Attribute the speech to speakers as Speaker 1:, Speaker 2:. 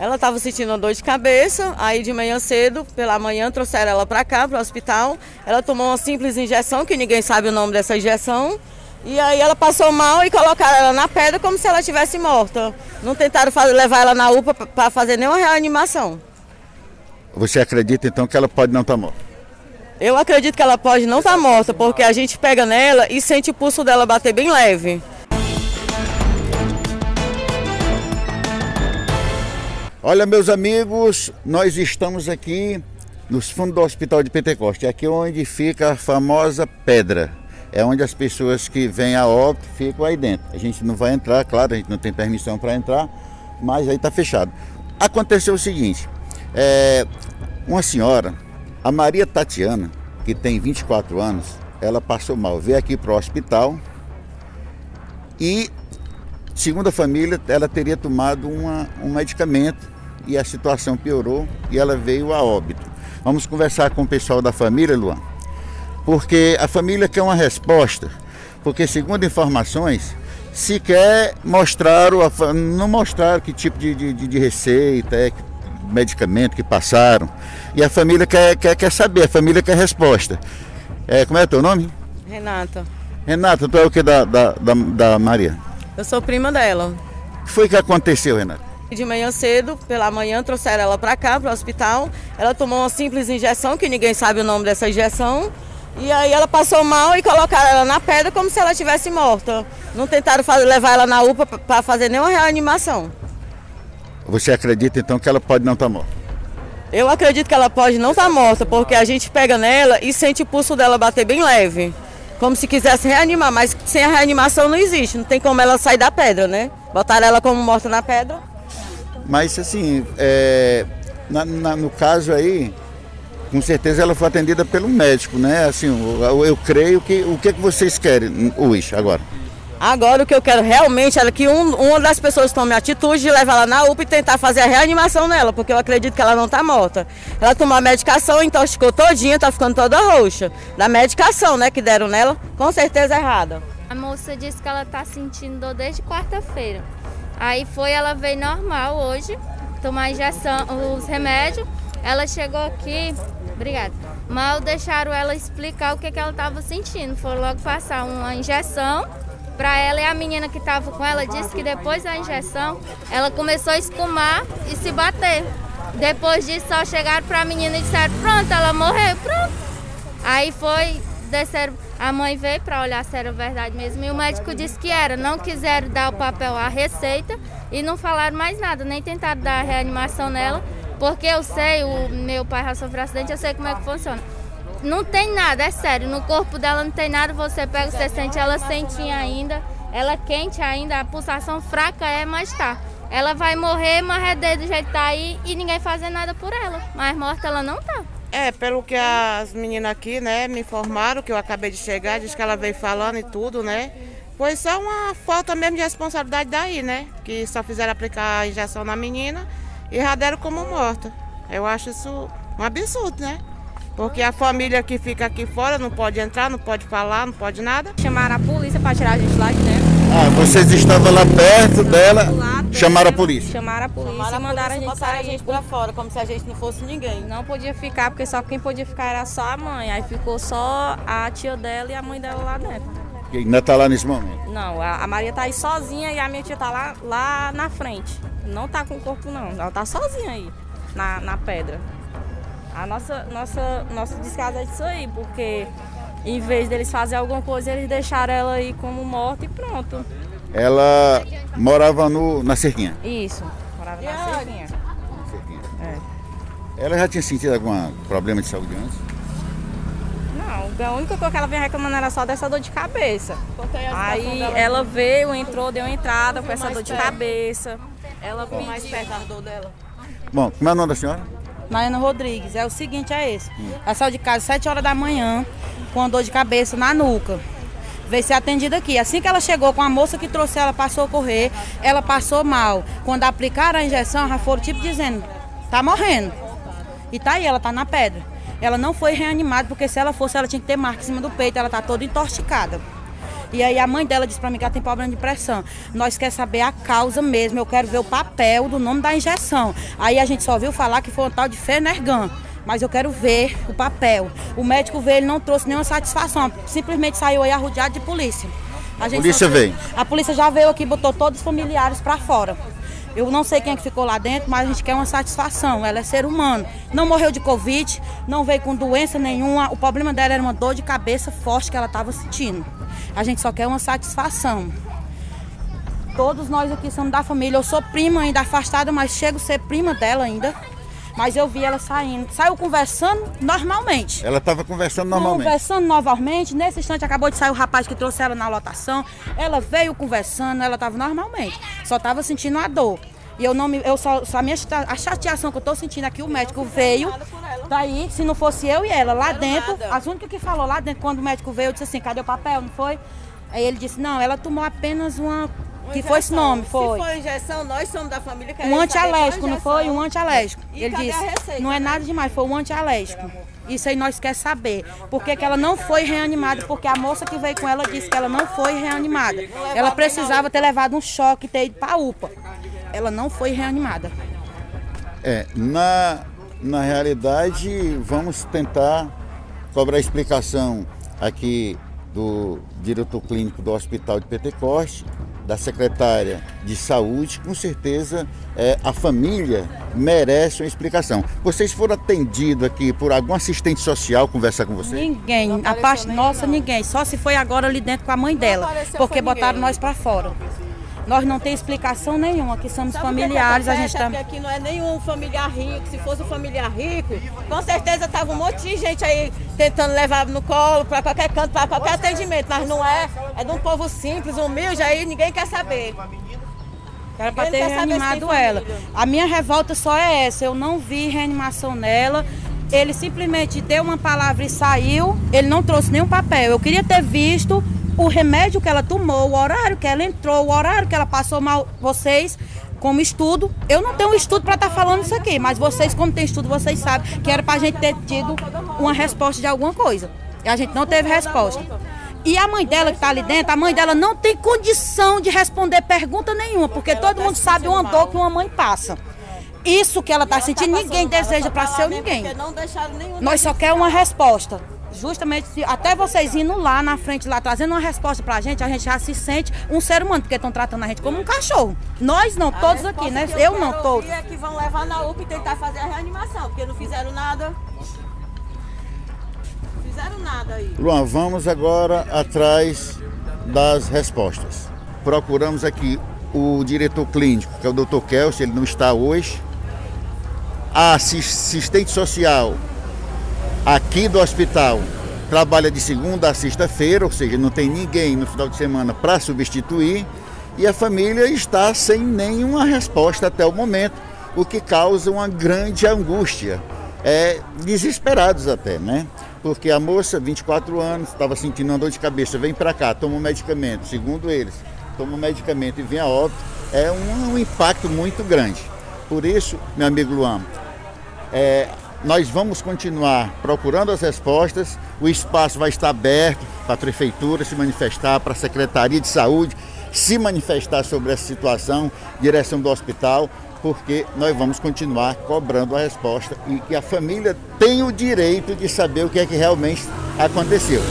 Speaker 1: Ela estava sentindo uma dor de cabeça, aí de manhã cedo, pela manhã, trouxeram ela para cá, para o hospital. Ela tomou uma simples injeção, que ninguém sabe o nome dessa injeção. E aí ela passou mal e colocaram ela na pedra como se ela estivesse morta. Não tentaram fazer, levar ela na UPA para fazer nenhuma reanimação.
Speaker 2: Você acredita então que ela pode não estar tá morta?
Speaker 1: Eu acredito que ela pode não estar tá morta, porque a gente pega nela e sente o pulso dela bater bem leve.
Speaker 2: Olha, meus amigos, nós estamos aqui nos fundos do Hospital de Pentecoste, aqui onde fica a famosa pedra. É onde as pessoas que vêm a óbito ficam aí dentro. A gente não vai entrar, claro, a gente não tem permissão para entrar, mas aí está fechado. Aconteceu o seguinte: é, uma senhora, a Maria Tatiana, que tem 24 anos, ela passou mal, veio aqui para o hospital e, segundo a família, ela teria tomado uma, um medicamento e a situação piorou e ela veio a óbito. Vamos conversar com o pessoal da família, Luan, porque a família quer uma resposta, porque segundo informações, se quer mostrar, não mostrar que tipo de, de, de receita, é, medicamento que passaram, e a família quer, quer, quer saber, a família quer resposta. É, como é o teu nome?
Speaker 1: Renata.
Speaker 2: Renata, tu é o que da, da, da, da Maria?
Speaker 1: Eu sou prima dela.
Speaker 2: O que foi que aconteceu, Renata?
Speaker 1: De manhã cedo, pela manhã, trouxeram ela para cá, para o hospital. Ela tomou uma simples injeção, que ninguém sabe o nome dessa injeção. E aí ela passou mal e colocaram ela na pedra como se ela estivesse morta. Não tentaram fazer, levar ela na UPA para fazer nenhuma reanimação.
Speaker 2: Você acredita então que ela pode não estar tá morta?
Speaker 1: Eu acredito que ela pode não estar tá morta, porque a gente pega nela e sente o pulso dela bater bem leve. Como se quisesse reanimar, mas sem a reanimação não existe, não tem como ela sair da pedra, né? Botaram ela como morta na pedra.
Speaker 2: Mas assim, é, na, na, no caso aí, com certeza ela foi atendida pelo médico, né? Assim, eu, eu creio que o que, é que vocês querem hoje, agora?
Speaker 1: Agora o que eu quero realmente é que um, uma das pessoas tome a atitude de levar ela na UPA e tentar fazer a reanimação nela, porque eu acredito que ela não está morta. Ela tomou a medicação, intoxicou todinha, está ficando toda roxa. Da medicação, né, que deram nela, com certeza errada.
Speaker 3: A moça disse que ela está sentindo dor desde quarta-feira. Aí foi, ela veio normal hoje, tomar injeção, os remédios. Ela chegou aqui, obrigada. Mal deixaram ela explicar o que, que ela estava sentindo. Foram logo passar uma injeção para ela e a menina que estava com ela disse que depois da injeção ela começou a escumar e se bater. Depois disso só chegaram para a menina e disseram, pronto, ela morreu, pronto. Aí foi, a mãe veio para olhar se era verdade mesmo e o médico disse que era. Não quiseram dar o papel à receita e não falaram mais nada, nem tentaram dar reanimação nela, porque eu sei, o meu pai já sofreu acidente, eu sei como é que funciona. Não tem nada, é sério, no corpo dela não tem nada, você pega, você sente ela sentinha ainda, ela quente ainda, a pulsação fraca é, mas tá. Ela vai morrer, mas é do jeito que tá aí e ninguém fazer nada por ela. Mas morta ela não tá.
Speaker 4: É, pelo que as meninas aqui, né, me informaram, que eu acabei de chegar, diz que ela veio falando e tudo, né? Foi só uma falta mesmo de responsabilidade daí, né? Que só fizeram aplicar a injeção na menina e já deram como morta. Eu acho isso um absurdo, né? Porque a família que fica aqui fora não pode entrar, não pode falar, não pode nada.
Speaker 5: Chamaram a polícia para tirar a gente lá de dentro.
Speaker 2: Ah, vocês estavam lá perto dela, chamaram a polícia.
Speaker 5: Chamaram a polícia chamaram
Speaker 1: e
Speaker 5: mandaram a gente sair.
Speaker 1: a gente pra fora, como se a gente não fosse ninguém.
Speaker 5: Não podia ficar, porque só quem podia ficar era só a mãe. Aí ficou só a tia dela e a mãe dela lá dentro.
Speaker 2: E ainda tá lá nesse momento?
Speaker 5: Não, a, Maria tá aí sozinha e a minha tia tá lá, lá na frente. Não tá com o corpo não, ela tá sozinha aí, na, na pedra. A nossa, nossa, nosso descaso é disso aí, porque em vez deles fazer alguma coisa, eles deixaram ela aí como morta e pronto.
Speaker 2: Ela morava no, na cerquinha?
Speaker 5: Isso, morava na cerquinha.
Speaker 2: cerquinha. É. Ela já tinha sentido algum problema de saúde antes?
Speaker 5: Não, a única coisa que ela vinha reclamando era só dessa dor de cabeça. Aí ela veio, entrou, deu entrada com essa dor de cabeça. Ela ficou mais perto da dor dela.
Speaker 2: Bom, como é o nome da senhora?
Speaker 6: Mariana Rodrigues. É o seguinte, é esse. Ela saiu de casa às 7 horas da manhã, com dor de cabeça na nuca. Veio ser atendida aqui. Assim que ela chegou com a moça que trouxe ela para socorrer, ela passou mal. Quando aplicaram a injeção, já foram tipo dizendo, tá morrendo. E tá aí, ela tá na pedra. Ela não foi reanimada, porque se ela fosse, ela tinha que ter marca em cima do peito, ela tá toda intoxicada. E aí a mãe dela disse para mim que ela tem problema de pressão. Nós quer saber a causa mesmo, eu quero ver o papel do nome da injeção. Aí a gente só viu falar que foi um tal de Fenergan mas eu quero ver o papel. O médico veio, ele não trouxe nenhuma satisfação, simplesmente saiu aí arrodeado de polícia.
Speaker 2: A polícia veio?
Speaker 6: A polícia já veio aqui, botou todos os familiares para fora. Eu não sei quem é que ficou lá dentro, mas a gente quer uma satisfação. Ela é ser humano. Não morreu de Covid, não veio com doença nenhuma. O problema dela era uma dor de cabeça forte que ela estava sentindo. A gente só quer uma satisfação. Todos nós aqui somos da família. Eu sou prima ainda afastada, mas chego a ser prima dela ainda. Mas eu vi ela saindo. Saiu conversando normalmente.
Speaker 2: Ela estava conversando normalmente?
Speaker 6: Conversando normalmente. Nesse instante acabou de sair o rapaz que trouxe ela na lotação. Ela veio conversando, ela estava normalmente. Só estava sentindo a dor. E eu não me. Eu só, só a, minha, a chateação que eu estou sentindo aqui, o médico veio. Daí, se não fosse eu e ela lá dentro, as únicas que falou lá dentro, quando o médico veio, eu disse assim, cadê o papel? Não foi? Aí ele disse, não, ela tomou apenas uma que foi esse nome, foi.
Speaker 1: Se for injeção, nós somos da família que
Speaker 6: Um antialérgico, não foi? Um antialérgico. Ele disse, não é nada demais, foi um antialérgico. Isso aí nós quer saber. Por que, que ela não foi reanimada? Porque a moça que veio com ela disse que ela não foi reanimada. Ela precisava ter levado um choque e ter ido para a UPA. Ela não foi reanimada.
Speaker 2: É, na, na realidade, vamos tentar cobrar explicação aqui do diretor clínico do Hospital de Pentecoste da secretária de saúde, com certeza é, a família merece uma explicação. Vocês foram atendidos aqui por algum assistente social conversar com vocês?
Speaker 6: Ninguém, a parte nossa ninguém, só se foi agora ali dentro com a mãe dela, porque botaram nós para fora. Nós não tem explicação nenhuma, aqui somos Sabe familiares,
Speaker 1: que
Speaker 6: a gente
Speaker 1: tá... aqui não é nenhum familiar rico, se fosse um familiar rico, com certeza tava um monte de gente aí tentando levar no colo para qualquer canto, para qualquer atendimento, mas não é, é de um povo simples, humilde, aí ninguém quer saber.
Speaker 6: Era para ter reanimado ela. A minha revolta só é essa, eu não vi reanimação nela. Ele simplesmente deu uma palavra e saiu, ele não trouxe nenhum papel. Eu queria ter visto o remédio que ela tomou, o horário que ela entrou, o horário que ela passou mal, vocês como estudo, eu não tenho estudo para estar tá falando isso aqui, mas vocês, como tem estudo, vocês sabem que era para a gente ter tido uma resposta de alguma coisa. E a gente não teve resposta. E a mãe dela que está ali dentro, a mãe dela não tem condição de responder pergunta nenhuma, porque todo tá mundo sabe o andor que uma mãe passa. Isso que ela está sentindo, tá ninguém deseja para ser ninguém. Nós só queremos uma resposta justamente até vocês indo lá na frente, lá trazendo uma resposta pra gente, a gente já se sente um ser humano, porque estão tratando a gente como um cachorro. Nós não, todos aqui, né? Eu, eu não, todos.
Speaker 1: é que vão levar na UPA e tentar fazer a reanimação, porque não fizeram nada. Não fizeram nada aí.
Speaker 2: Luan, vamos agora atrás das respostas. Procuramos aqui o diretor clínico, que é o Dr. Kelsey, ele não está hoje. A assistente social, aqui do hospital trabalha de segunda a sexta-feira, ou seja, não tem ninguém no final de semana para substituir e a família está sem nenhuma resposta até o momento, o que causa uma grande angústia. É, desesperados até, né? Porque a moça, 24 anos, estava sentindo uma dor de cabeça, vem para cá, toma um medicamento, segundo eles, toma um medicamento e vem a óbito, é um, um impacto muito grande. Por isso, meu amigo Luan, é, nós vamos continuar procurando as respostas. O espaço vai estar aberto para a prefeitura se manifestar, para a Secretaria de Saúde se manifestar sobre essa situação, direção do hospital, porque nós vamos continuar cobrando a resposta e que a família tem o direito de saber o que é que realmente aconteceu.